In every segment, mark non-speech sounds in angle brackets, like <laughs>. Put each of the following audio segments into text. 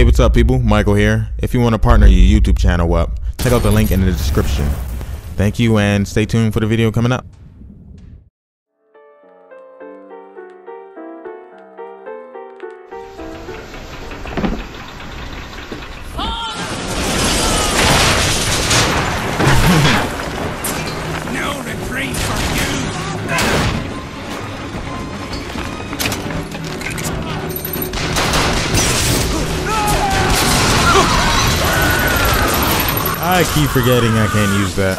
Hey, what's up, people? Michael here. If you want to partner your YouTube channel up, check out the link in the description. Thank you, and stay tuned for the video coming up. I keep forgetting I can't use that.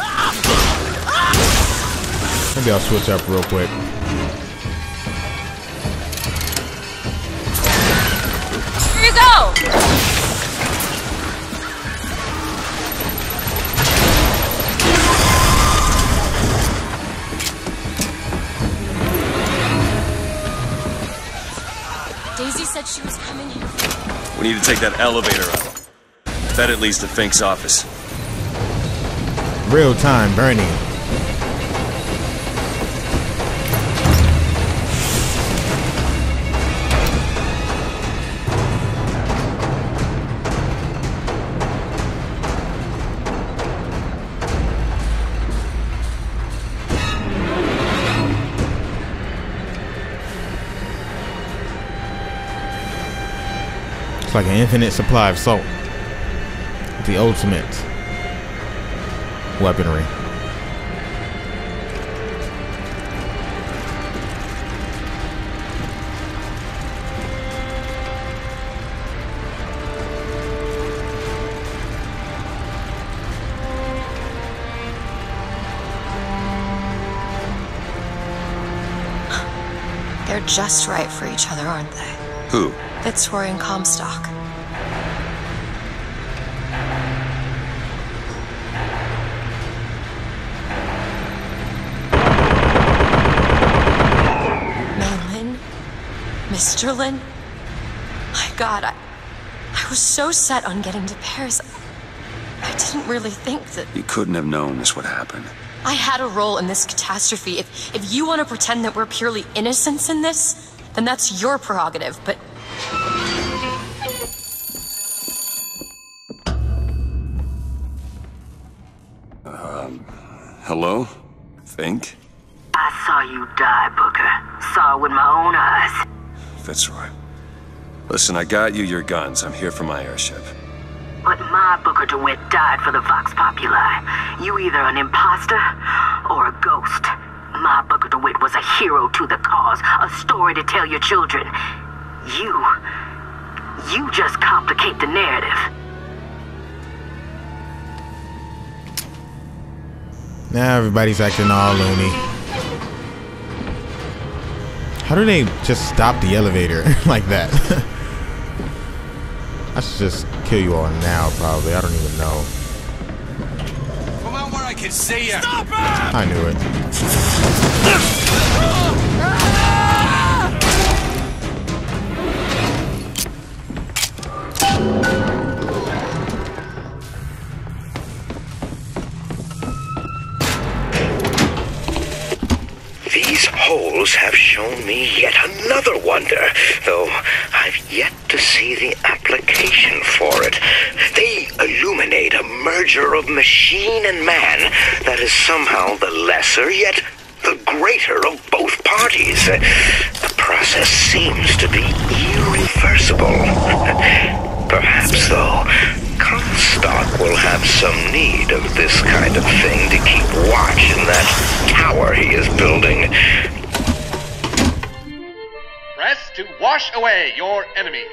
Maybe I'll switch up real quick. Here you go! Daisy said she was coming here. We need to take that elevator up. That at least to Fink's office. Real time, burning. It's like an infinite supply of salt. The ultimate weaponry. They're just right for each other, aren't they? Who? Fitzroy and Comstock. Mr. Lin? My god, I, I was so set on getting to Paris. I didn't really think that You couldn't have known this would happen. I had a role in this catastrophe. If if you want to pretend that we're purely innocents in this, then that's your prerogative. But Um, Hello? Fink? I saw you die, Booker. Saw it with my own eyes. Fitzroy. Listen, I got you your guns. I'm here for my airship. But my Booker DeWitt died for the Vox Populi. You either an imposter or a ghost. My Booker DeWitt was a hero to the cause, a story to tell your children. You. You just complicate the narrative. Now everybody's acting all loony. How do they just stop the elevator <laughs> like that? <laughs> I should just kill you all now, probably. I don't even know. Come on where I can see you! Stop it! I knew it. Have shown me yet another wonder, though I've yet to see the application for it. They illuminate a merger of machine and man that is somehow the lesser yet the greater of both parties. The process seems to be irreversible. <laughs> Perhaps, though, Comstock will have some need of this kind of thing to keep watch to wash away your enemies.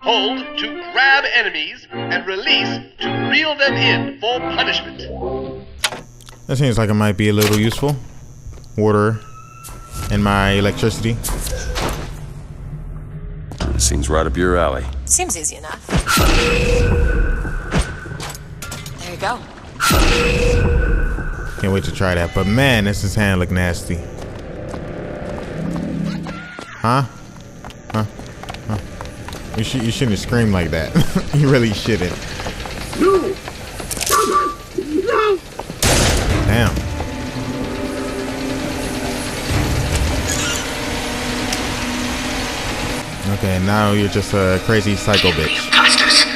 Hold to grab enemies and release to reel them in for punishment. That seems like it might be a little useful. Water and my electricity. Seems right up your alley. seems easy enough. There you go. Can't wait to try that. But man, this his hand look nasty. Huh? Huh? Huh? You, sh- you shouldn't scream like that. <laughs> you really shouldn't. Damn. Okay, now you're just a crazy psycho bitch.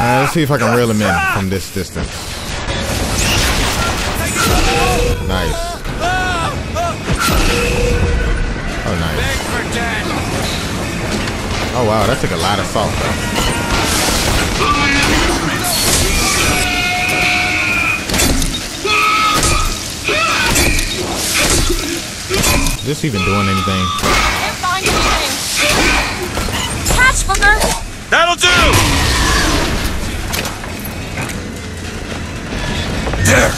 Alright, let's see if I can reel him in from this distance. Nice. Oh, nice. Oh, wow, that took a lot of salt, though. Is this even doing anything? There!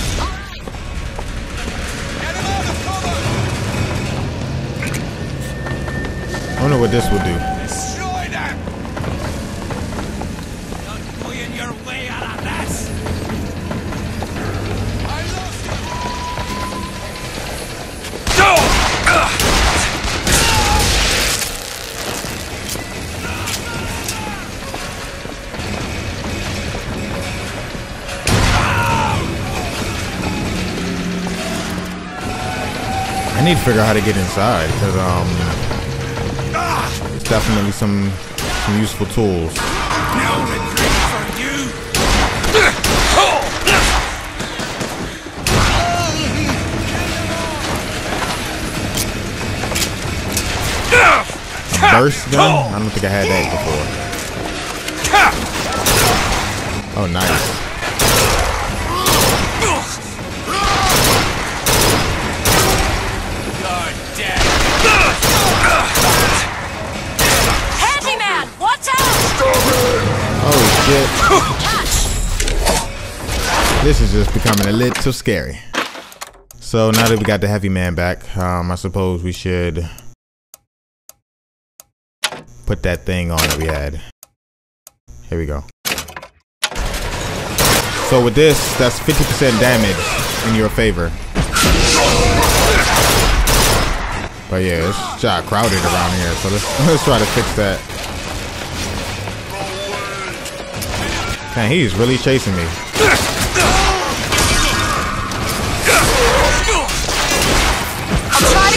I wonder what this will do. I need to figure out how to get inside because um, it's definitely some some useful tools. A burst gun? I don't think I had that before. Oh, nice. This is just becoming a little scary. So now that we got the heavy man back, um, I suppose we should put that thing on that we had. Here we go. So with this, that's 50% damage in your favor. But yeah, it's shot crowded around here, so let's <laughs> let's try to fix that. Man, he's really chasing me.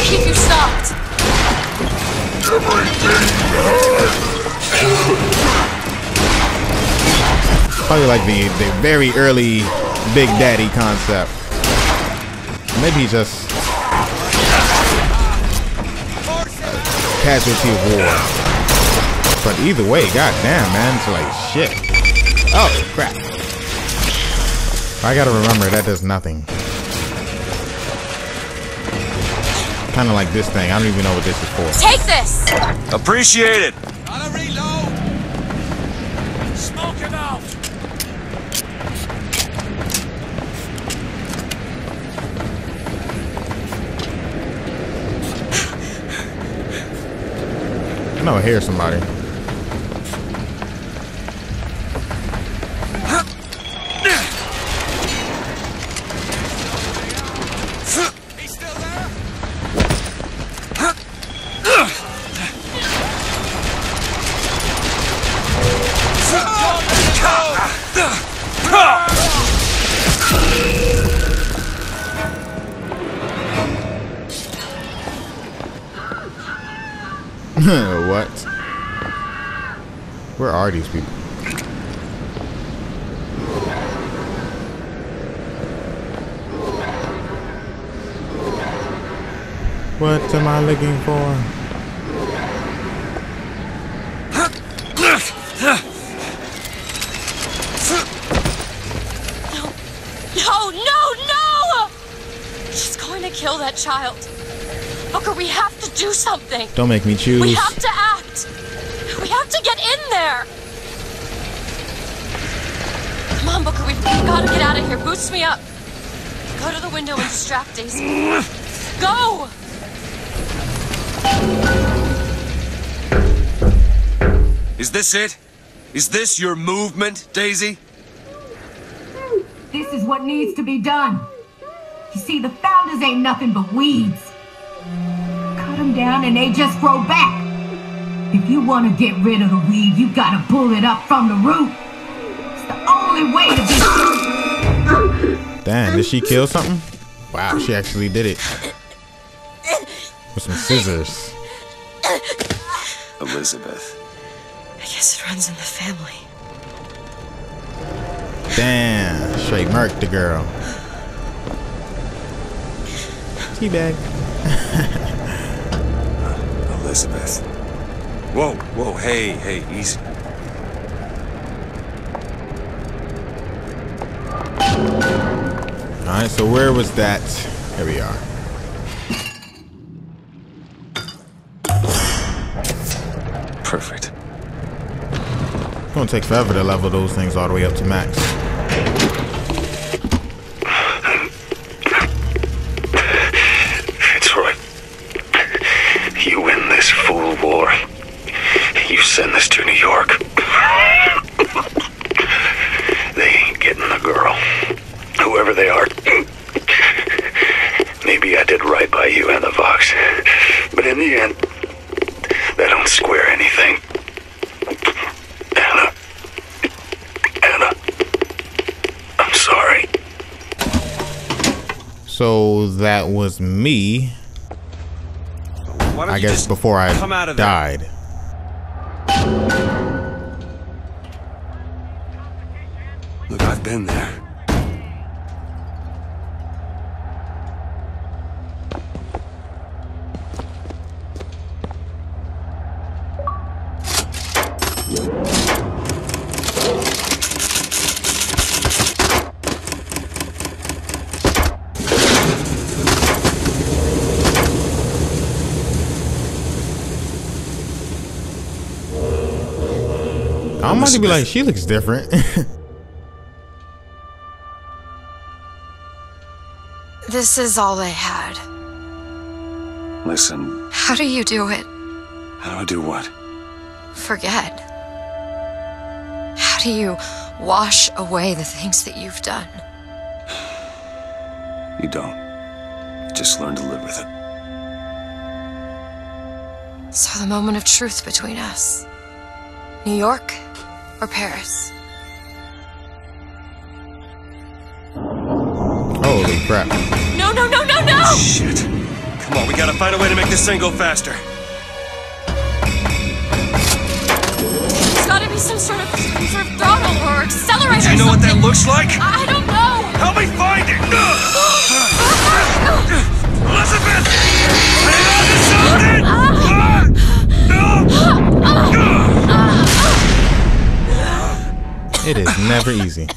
Keep you stopped. Probably like the, the very early Big Daddy concept. Maybe just casualty of war. But either way, goddamn, man, it's like shit. Oh crap! I gotta remember that does nothing. Kind of like this thing. I don't even know what this is for. Take this! Appreciate it! Gotta reload! Smoke him out! I know I hear somebody. What? Where are these people? What am I looking for? No, no, no! She's going to kill that child. Booker, we have to do something. Don't make me choose. We have to act. We have to get in there. Come on, Booker, we've got to get out of here. Boost me up. Go to the window and distract Daisy. Go! Is this it? Is this your movement, Daisy? This is what needs to be done. You see, the founders ain't nothing but weeds. Cut them down and they just grow back. If you want to get rid of the weed, you gotta pull it up from the root. It's the only way to be. Damn, did she kill something? Wow, she actually did it. With some scissors. Elizabeth. I guess it runs in the family. Damn, straight murked the girl. Teabag. <laughs> Elizabeth. Whoa, whoa, hey, hey, easy. Alright, so where was that? Here we are. Perfect. It's gonna take forever to level those things all the way up to max. But in the end, they don't square anything. Anna. Anna. I'm sorry. So that was me, I guess before I come out of there? died. Look, I've been there. I'm about to be like, she looks different. <laughs> This is all they had. Listen, How do you do it? how do I do what? Forget. How do you wash away the things that you've done? You don't. You just learn to live with it. So the moment of truth between us. New York or Paris? Holy crap. No, no, no, no, no! Shit. Come on, we gotta find a way to make this thing go faster. There's gotta be some sort of, some sort of throttle or accelerator Do you or know what that looks like? I I don't know! Help me find it! <gasps> Elizabeth! It is never easy.